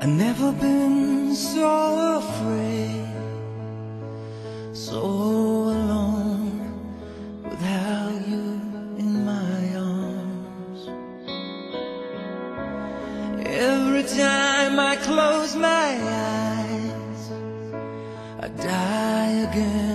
I've never been so afraid, so alone without you in my arms. Every time I close my eyes, I die again.